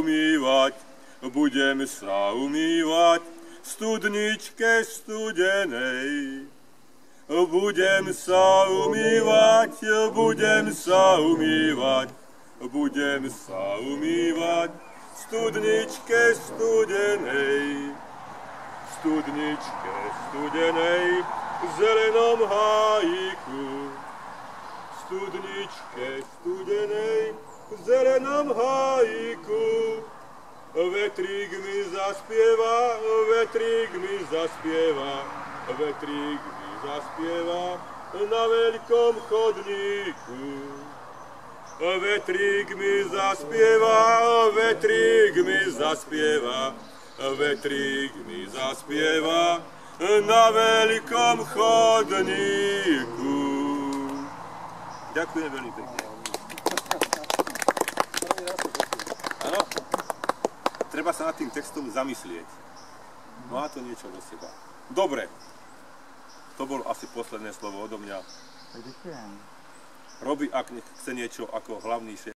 umývať, budem sa umývať v studničke studenej. Budem sa umývať, budem sa umývať, budem sa umývať v studničke studenej. V studničke studenej, v zelenom hájiku. V studničke studenej, v zelenom hájiku. Vetrík mi zaspieva, vetrík mi zaspieva, vetrík mi zaspieva na veľkom chodníku. Vetrík mi zaspieva, vetrík mi zaspieva, vetrík mi zaspieva na veľkom chodníku. Ďakujem veľmi pekne. Treba sa nad tým textom zamyslieť. Má to niečo do seba. Dobre, to bolo asi posledné slovo odo mňa. Ďakujem. Robi, ak chce niečo ako hlavný šéf.